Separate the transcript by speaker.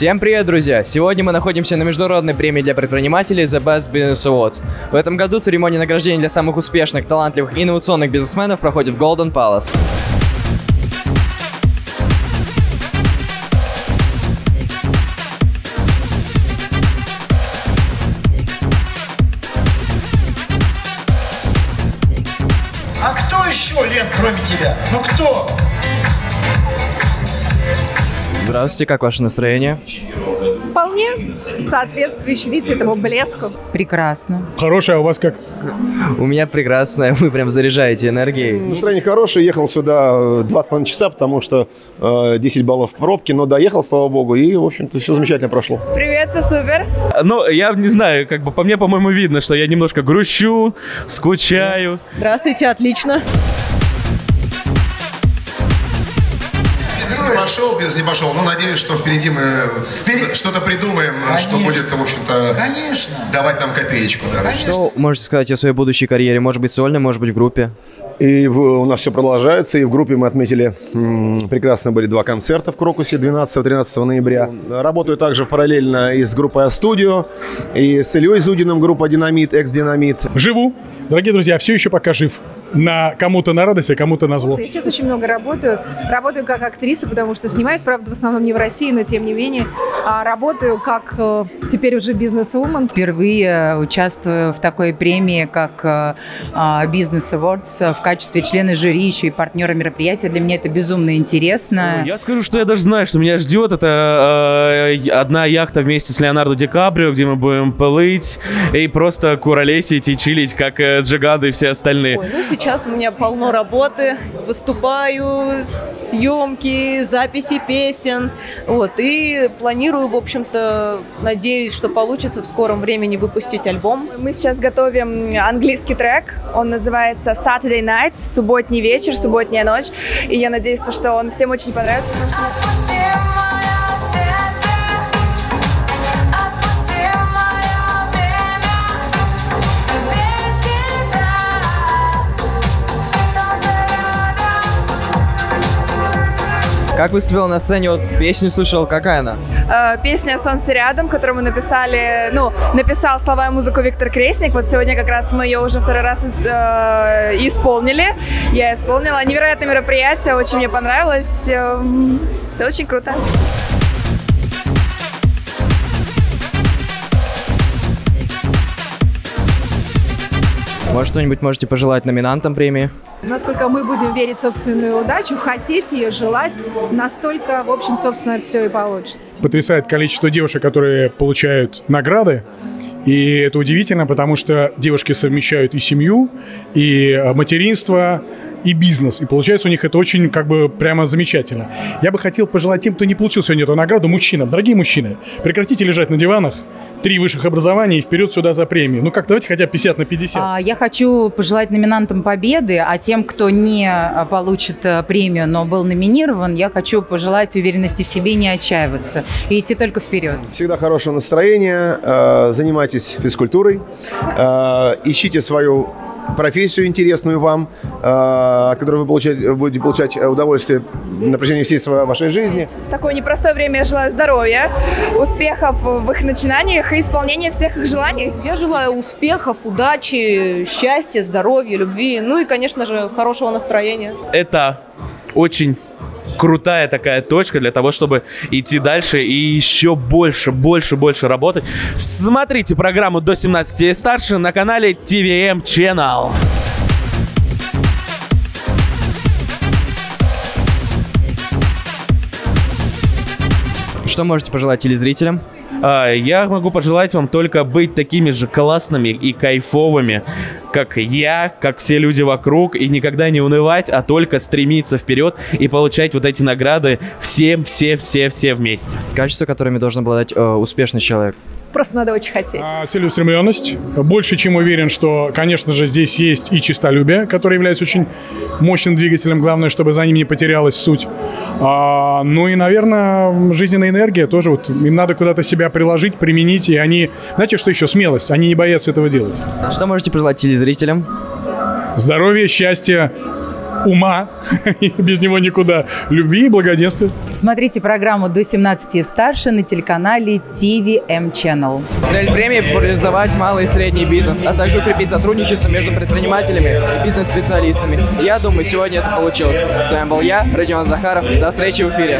Speaker 1: Всем привет, друзья! Сегодня мы находимся на международной премии для предпринимателей The Best Business Awards. В этом году церемония награждения для самых успешных, талантливых и инновационных бизнесменов проходит в Golden Palace.
Speaker 2: А кто еще, Лен, кроме тебя? Ну кто?
Speaker 1: Здравствуйте, как ваше настроение?
Speaker 3: Вполне соответствующий вид этому блеску.
Speaker 4: Прекрасно.
Speaker 5: Хорошая у вас как?
Speaker 1: У меня прекрасное, вы прям заряжаете энергией.
Speaker 6: Настроение хорошее, ехал сюда э, два с половиной часа, потому что э, 10 баллов в пробке, но доехал, слава богу, и, в общем-то, все замечательно прошло.
Speaker 3: Привет, все супер.
Speaker 7: Ну, я не знаю, как бы по мне, по-моему, видно, что я немножко грущу, скучаю.
Speaker 8: Здравствуйте, отлично.
Speaker 2: Не пошел, бизнес не пошел. Ну, надеюсь, что впереди мы что-то придумаем, что будет, в общем-то,
Speaker 9: Конечно.
Speaker 2: давать нам копеечку. да.
Speaker 1: Что можете сказать о своей будущей карьере? Может быть, сольной, может быть, в группе?
Speaker 6: И в- у нас все продолжается, и в группе мы отметили, м, прекрасно были два концерта в Крокусе 12-13 ноября. Работаю также параллельно и с группой А-студио, и с Ильей Зудиным, группа «Динамит», «Экс-Динамит».
Speaker 5: Живу. Дорогие друзья, все еще пока жив. На кому-то на радость, а кому-то на зло.
Speaker 3: Я сейчас очень много работаю. Работаю как актриса, потому что снимаюсь, правда, в основном не в России, но тем не менее. А работаю как э, теперь уже бизнес-вумен.
Speaker 4: Впервые участвую в такой премии, как э, а, Business Awards в качестве члена жюри, еще и партнера мероприятия. Для меня это безумно интересно.
Speaker 7: Я скажу, что я даже знаю, что меня ждет. Это э, одна яхта вместе с Леонардо Ди Каприо, где мы будем плыть и просто куролесить и чилить, как Джигады и все остальные.
Speaker 8: Ой, ну сейчас у меня полно работы. Выступаю, съемки, записи песен. Вот, и планирую, в общем-то, надеюсь, что получится в скором времени выпустить альбом.
Speaker 3: Мы сейчас готовим английский трек. Он называется Saturday Night, субботний вечер, субботняя ночь. И я надеюсь, что он всем очень понравится. потому что
Speaker 1: Как выступила на сцене? Вот песню слышал, какая она?
Speaker 3: Э, песня «Солнце рядом», которую мы написали, ну, написал слова и музыку Виктор Кресник. Вот сегодня как раз мы ее уже второй раз ис- э, исполнили. Я исполнила. Невероятное мероприятие, очень мне понравилось. Все очень круто.
Speaker 1: Может, что-нибудь можете пожелать номинантам премии?
Speaker 3: Насколько мы будем верить в собственную удачу, хотеть ее, желать, настолько, в общем, собственно, все и получится.
Speaker 5: Потрясает количество девушек, которые получают награды. И это удивительно, потому что девушки совмещают и семью, и э, материнство, и бизнес. И получается у них это очень как бы прямо замечательно. Я бы хотел пожелать тем, кто не получил сегодня эту награду, мужчинам. Дорогие мужчины, прекратите лежать на диванах, три высших образования и вперед сюда за премию. Ну как, давайте хотя бы 50 на 50.
Speaker 4: А, Я хочу пожелать номинантам победы, а тем, кто не а, получит а, премию, но был номинирован, я хочу пожелать уверенности в себе и не отчаиваться. И идти только вперед.
Speaker 6: Всегда хорошее настроение, э, занимайтесь физкультурой, э, ищите свою профессию интересную вам, э, от которой вы получать- будете получать удовольствие на протяжении всей своей вашей жизни.
Speaker 3: В такое непростое время я желаю здоровья, успехов в их начинаниях и исполнения всех их желаний.
Speaker 8: Я желаю успехов, удачи, счастья, здоровья, любви, ну и, конечно же, хорошего настроения.
Speaker 7: Это очень крутая такая точка для того, чтобы идти дальше и еще больше, больше, больше работать. Смотрите программу до 17 и старше на канале TVM Channel.
Speaker 1: Что можете пожелать телезрителям?
Speaker 7: А, Я могу пожелать вам только быть такими же классными и кайфовыми, как я, как все люди вокруг, и никогда не унывать, а только стремиться вперед и получать вот эти награды всем, все, все, все вместе.
Speaker 1: Качества, которыми должен обладать э, успешный человек.
Speaker 3: Просто надо очень хотеть.
Speaker 5: А, Целеустремленность. Больше чем уверен, что, конечно же, здесь есть и честолюбие, которое является очень мощным двигателем. Главное, чтобы за ним не потерялась суть. А, ну и, наверное, жизненная энергия тоже. Вот им надо куда-то себя приложить, применить. И они, знаете, что еще? Смелость. Они не боятся этого делать.
Speaker 1: Что можете пожелать телезрителям?
Speaker 5: Здоровья, счастья ума, без него никуда, любви и благоденствия.
Speaker 4: Смотрите программу «До 17 и старше» на телеканале TVM Channel.
Speaker 1: Цель премии – популяризовать малый и средний бизнес, а также укрепить сотрудничество между предпринимателями и бизнес-специалистами. Я думаю, сегодня это получилось. С вами был я, Родион Захаров. До встречи в эфире.